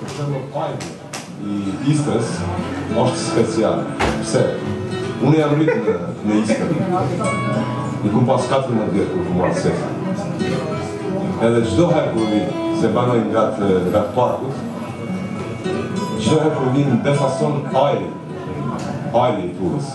Për shembull, ajri i Istrës është special. Pse? Unë jam rrit në, në Ister. I kam pas 14 vjet kur kam ardh. Edhe çdo herë kur vi, se banoj ngat, ngat parkut, çdo herë kur vi më befason ajri, ajri i Pullës.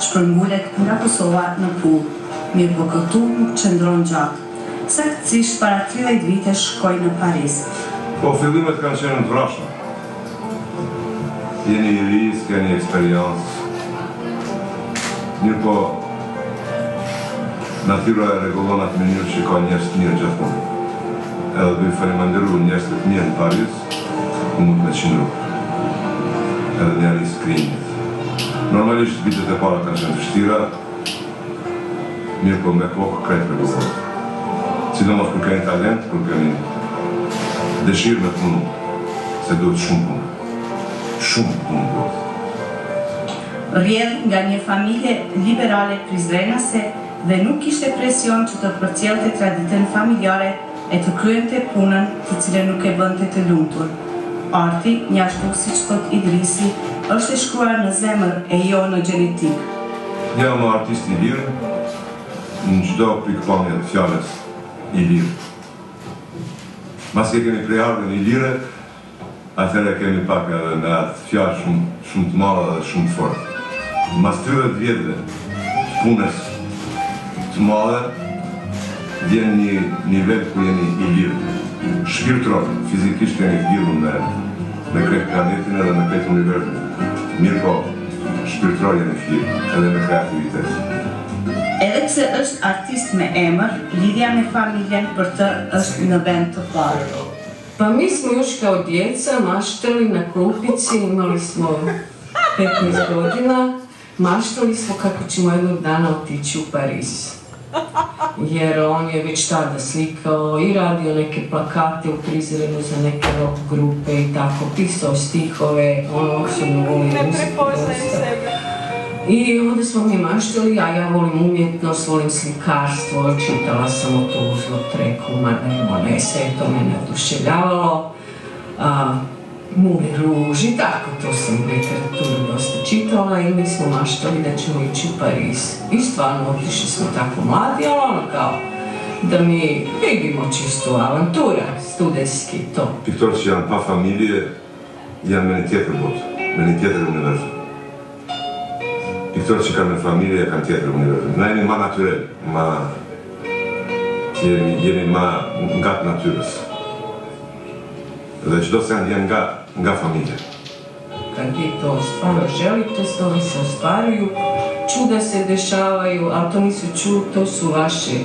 Shpërngulet nga Kosova në Pullë, mirëpo këtu nuk qëndron gjatë. Saktësisht para tridhjetë vitesh shkoi në Paris. Po fillimet kanë qenë të vrashme. Jeni i ri, s'keni eksperiencë. Mirëpo natyra e rregullon atë mënyrë që ka njerëz të mirë gjithmonë. Edhe duhet falënderuar njerëzit e mirë në Paris. Mund me qëndru edhe në anijë skrinjit. Normalisht vitet e para kanë qenë të vështira, mirëpo me kohë krejt përballohet. Sidomos kur keni talent, kur keni dëshirë me punu, se duhet shumë punë. Shumë punë duhet. Rrjedh nga një familje liberale prizrenase dhe nuk kishte presion që të përcjellte traditën familjare e të kryente punën të cilën nuk e bënte të lumtur. Arti, njashtu siç thotë Idrisi, është e shkruar në zemër e jo në gjenetikë. Jam artist i lirë, në çdo pikëpamje të fjalës i lirë. Masi e kemi prejardhjen ilire, Atëherë kemi pak edhe me atë fjalë shumë të madhe dhe shumë të fortë. Mbas tridhjetë vjetëve punës të madhe vjen një nivel ku jeni i lirë. Shpirtëror, fizikisht jeni të lidhur me me krejt planetin edhe me krejt universin, mirëpo shpirtëror jeni i lirë edhe me kreativitetin. Edhe pse është artist me emër, lidhja me familjen për të është në vend të parë. Pa po mi smo još kao djeca maštali na kupici, imali smo 15 godina, maštali smo kako ćemo jednog dana otići u Parizu. jer on je već tada slikao i radio neke plakate u prizrenu za neke rock grupe i tako, pisao stihove, on osobno voli Ne prepoznaju sebe. I onda smo mi maštili, a ja volim umjetnost, volim slikarstvo, čitala sam o nemo ne, ne se, to me naduševljavalo. Mu mi druži, tako to sam u literaturu dosta čitala i mi smo maštali da ćemo ići u Pariz. I stvarno otišli smo tako mladi, ali ono kao da mi vidimo čistu avantura, studenski to. Piktor će jedan pa familije, Janë me një tjetër botë, me një tjetër univers. Piktorët që kanë familje e kanë tjetër univers. Na jemi ma natyrel, ma... jemi, jemi ma ngat natyrës. Dhe çdo send janë nga, nga familja. Kad vi to stvarno želite, stvari se ostvaruju, čuda se dešavaju, ali to nisu ču, to su vaši.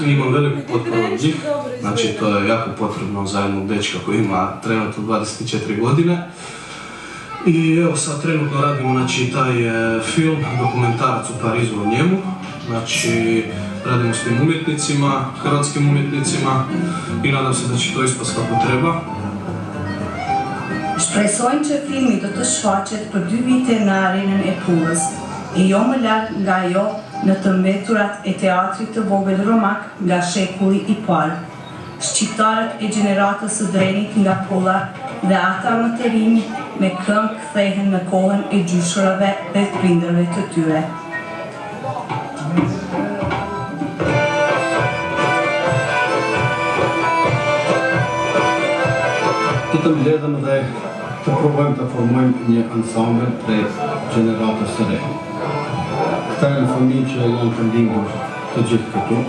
i imam veliku dakle, potporu od njih, znači to je jako potrebno za jednog dečka koji ima trenutno 24 godine. I evo sad trenutno radimo znači, taj e, film, dokumentarac u Parizu o njemu. Znači radimo s tim umjetnicima, hrvatskim umjetnicima i nadam se da će to ispast kako treba. Shpresojnë që filmi do të shfaqet për dy vite në arenën e pullës, e jo më larg nga ajo në të mbeturat e teatrit të vogël romak nga shekulli i parë. Shqiptarët e gjeneratës së Drenit nga Pulla dhe ata më të rinj me këmbë kthehen në kohën e gjyshërave dhe prindërve të tyre. Të të mbledhëm dhe. Të provojmë të formojmë një ansambël prej gjeneratës së re. Këta janë fëmijë që janë të lindur të gjithë këtu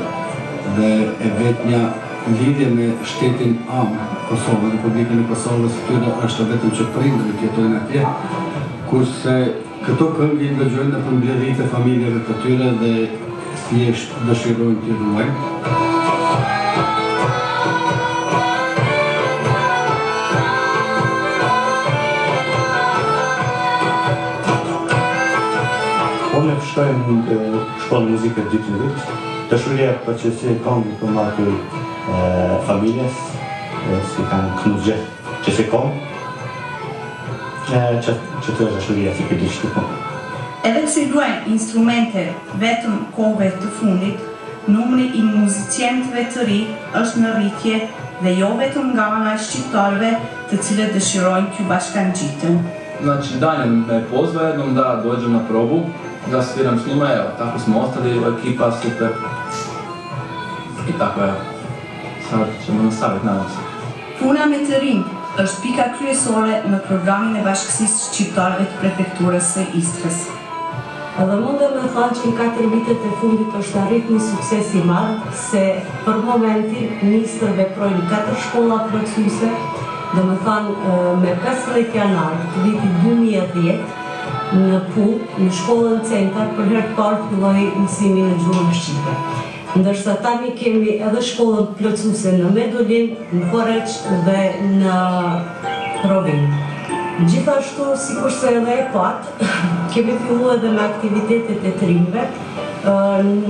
dhe e vetmja lidhje me shtetin amë, Kosovën, Republikën e Kosovës, u është vetëm që prindërit s'jetojnë atje, kurse, Këto këngë i dëgjojnë në përmbledhjet e familjeve të tyre dhe thjesht dëshirojnë t'i ruajnë. Unë e pështoj në një shkollë muzike dy të rritë, të shurje e përqesi e kongi për marke familjes, si kanë kënu gjithë. Që shikon, e, që, që të është dashuria që këtë gjithë shikon. Edhe pse i luajnë instrumente vetëm kohëve të fundit, numri i muzicientëve të ri është në rritje dhe jo vetëm nga ana e shqiptarëve të cilët dëshirojnë t'ju bashkangjiten. Na që dajnë me pozë dhe do nda dojgjëm në probu, nga së firëm së një me e o, ta kësë mostë dhe o ekipa super. Ita këja. Start që mund të start na nëse. Puna me të rinjtë është pika kryesore në programin e Bashkësisë Shqiptarëve të Prefekturës së Istrës. Dhe mund të them me thanë që në katër vitet e fundit është arrit një sukses i madh se për momentin në Istër veprojnë katër shkolla plotësuese, domethënë me pesëmbëdhjetë janar të vitit dy mijë e dhjetë në Pulë, në shkollën Centar për herë të parë filloi mësimi në gjuhën shqipe. Ndërsa tani kemi edhe shkollën plotësuese në Medulin, në Poreç dhe në Rovinë. Gjithashtu, sikurse edhe e patë, kemi fillu edhe me aktivitetet e të rinjve.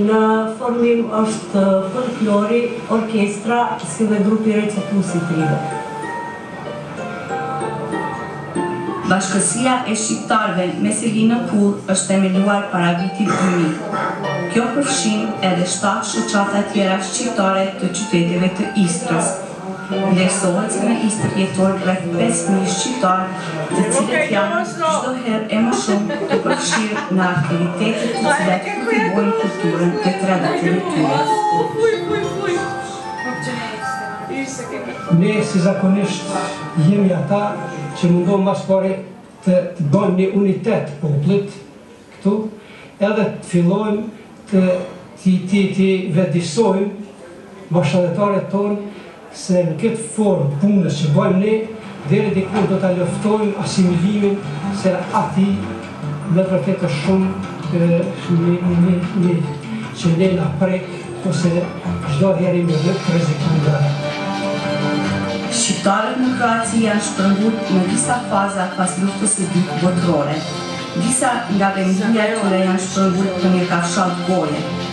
Në formim është folklori, orkestra si dhe grupi recitues i të rinjve. Bashkësia e shqiptarëve me seli në Pulë është themeluar para vitit dy mijë. Kjo përfshin edhe shtatë shoqata tjera shqiptare të qyteteve të Istrës. Vlerësohet se në Istër jetojnë rreth pesë mijë shqiptarë, të cilët janë çdo herë e më shumë të përfshirë në aktivitete të cilat kultivojnë kulturën dhe traditën e tyre. Ne si zakonisht jemi ata që mundohemi ma s'pari të bëjmë një unitet popullit këtu edhe të fillojmë të ti ti ti vetëdijesojmë bashkatdhetarët tonë se në këtë formë të punës që bëjmë ne Deri dikur do ta luftojmë asimilimin se ati me vërtet është shumë mirë që ne na prek ose çdo herë jemi më të rrezikuar. Shqiptarët në Kroaci janë shpërngul në disa faza pas Luftës së Dytë Botërore. Disa nga vendlindja e tyre janë shpërngul për një kafshatë goje.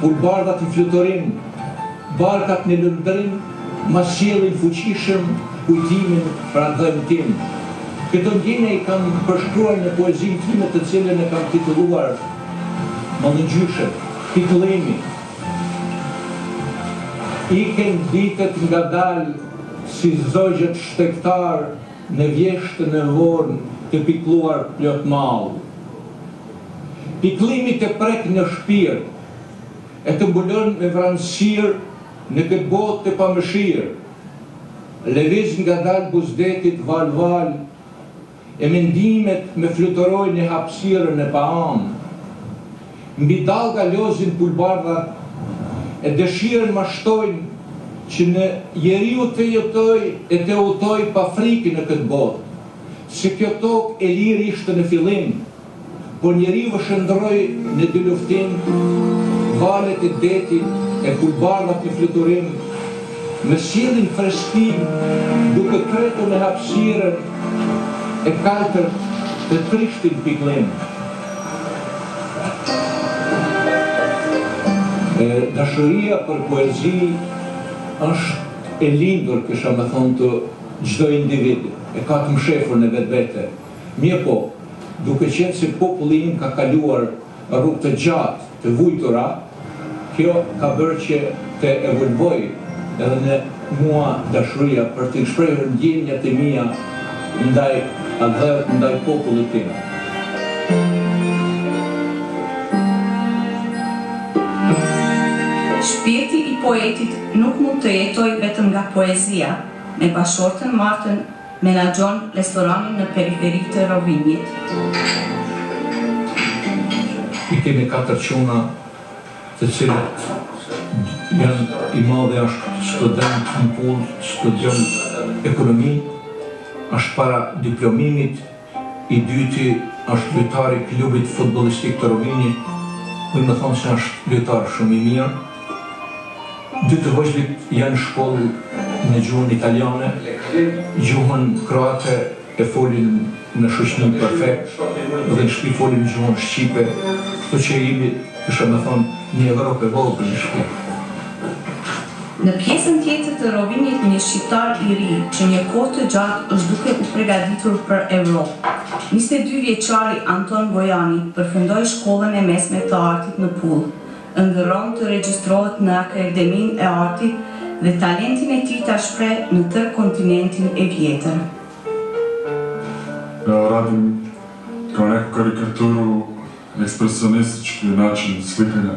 Pulëbardhat në fluturim, barkat në lundrim ma sjellin fuqishëm kujtimin për atdheun tim. Këto ndjenja i kam përshkruar në poezinë time të cilën e kam titulluar mallëngjyeshëm, pikëllimi. Ikin ditët ngadalë si zogjët shtegtarë në vjeshtën e vonë të pikëlluar plot mall. Pikëllimi të prek në shpirt e të mbulon me vranësirë në këtë botë të pamëshirë. Lëviz ngadalë buzë detit valë-valë e mendimet më fluturojnë në hapësirën e paanë. Mbi dallgë lozin pulëbardhat e dëshirën ma shtojnë që njeriu të jetojë e të udhëtojë pa frikë në këtë botë. Se kjo tokë e lirë ishte në fillim, Po njeriu e shëndrroi në dyluftim, Valët e detit e pulëbardhat në fluturim, Më sjellin freskim duke tretur në hapësirën e kaltërt të trishtin pikëllim. Dashuria për poezi është e lindur, kisha me thonë, te. Çdo individ e ka të mshefur në vetvete. Mirëpo, duke qenë se populli im ka kaluar rrugë të gjatë të vujtura, kjo ka bërë që të evolvojë edhe në mua dashuria për të shprehur ndjenjat e mia ndaj atdheut, ndaj popullit tim. Shpirti i poetit nuk mund të jetojë vetëm nga poezia. Me bashkëshorten Martën menaxhon restoranin në periferi të Rovinjit. I kemi katër çuna të cilët janë i madhi është student në Pulë studion ekonomi është para diplomimit. I dyti është lojtar i klubit futbollistik të Rovinjit, e më thonë se është lojtar shumë i mirë. Dy të vegjlit janë në shkollë në gjuhën italiane, gjuhën kroate e folin në shoqni perfekt dhe në shpi folim gjuhën shqipe, kështu që jemi, kisha me thonë, një Evropë e vogël në shpi. Në pjesën tjetër të Rovinit një shqiptar i ri që një kohë të gjatë është duke u pregaditur për Evropë. Njëzet e dy vjeçari Anton Bojani përfundoi shkollën e mesme të artit në Pullë, ëndërron të regjistrohet në Akademinë e Artit dhe talentin e tij ta shpreh në tërë kontinentin e vjetër. Ja radim kao neku karikaturu ekspresionistički način slikanja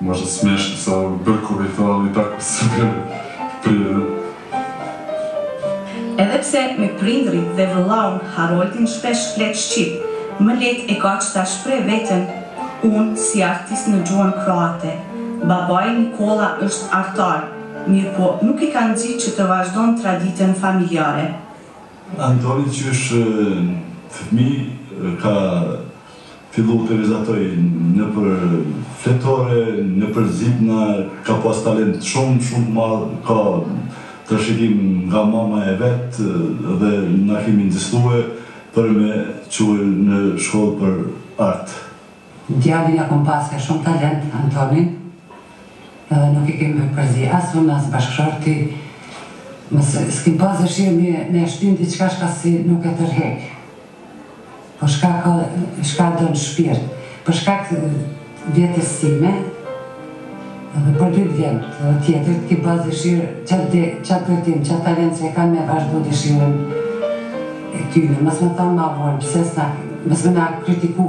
Možda smiješno sa ovom brkom i to, ali tako se mi prijede. Edhe pse me prindërit dhe vëllaun Haroldin shpesh flet shqip, më lehtë e ka që ta shpreh veten unë si artist në gjuhën kroate. Babai Nikolla është artar, mirëpo nuk i ka nxit që të vazhdojnë traditën familjare. Antoni qysh në fëmi ka. Fillu të vizatojë nëpër fletore, nëpër zidna, ka pas talent shumë, shumë të madh, ka trashigim nga mama e vet dhe na kemi nxitue për me çue në shkollë për art. Djali na ka pas ka shumë talent, Antoni, edhe nuk i kemi përzi, as unë as bashkëshorti, se s'kim pas dëshirë me e shty në diçka qysh i nuk e tërhek. Po çka ka, çka do në shpirt. Për shkak të vajzës time dhe për dy djem të tjetrit kem pas dëshirë qat drejtim, qat talent si kanë me vazhdu dëshirën e tyne. Mos me thanë ma vonë, pse s'na, mos me na kritiku.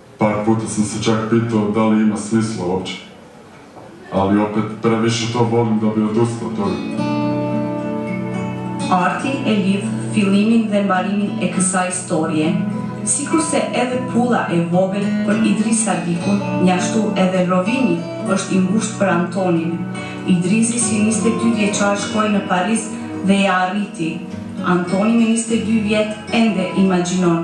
Par puta sam se čak pitao da li ima smisla uopće, ali opet previše to volim da bi odusto to. Arti e lidh fillimin dhe mbarimin e kësaj historie, sikurse edhe Pulla e vogël për Idriz Sadikun, njashtu edhe Rovini është i ngushtë për Antonin. Idrizi si njëzet e dy vjeçar shkoi në Paris dhe ia arriti. Antoni me njëzet e dy vjet ende imagjinon.